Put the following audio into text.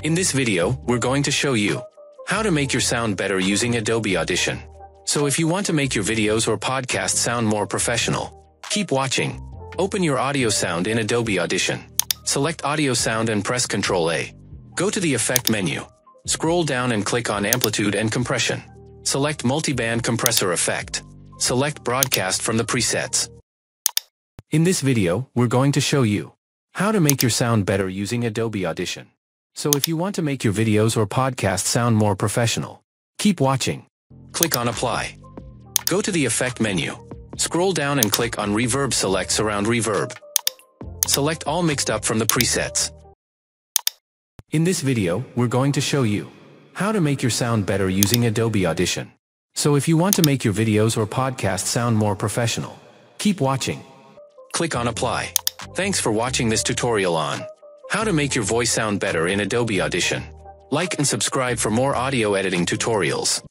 In this video, we're going to show you how to make your sound better using Adobe Audition. So if you want to make your videos or podcasts sound more professional, keep watching. Open your audio sound in Adobe Audition. Select Audio Sound and press Ctrl A. Go to the Effect menu. Scroll down and click on Amplitude and Compression. Select Multiband Compressor Effect. Select Broadcast from the presets. In this video, we're going to show you how to make your sound better using Adobe Audition. So if you want to make your videos or podcast sound more professional, keep watching. Click on Apply. Go to the Effect menu. Scroll down and click on Reverb Select Surround Reverb. Select all mixed up from the presets. In this video, we're going to show you how to make your sound better using Adobe Audition. So if you want to make your videos or podcast sound more professional, keep watching. Click on Apply. Thanks for watching this tutorial on how to make your voice sound better in Adobe Audition. Like and subscribe for more audio editing tutorials.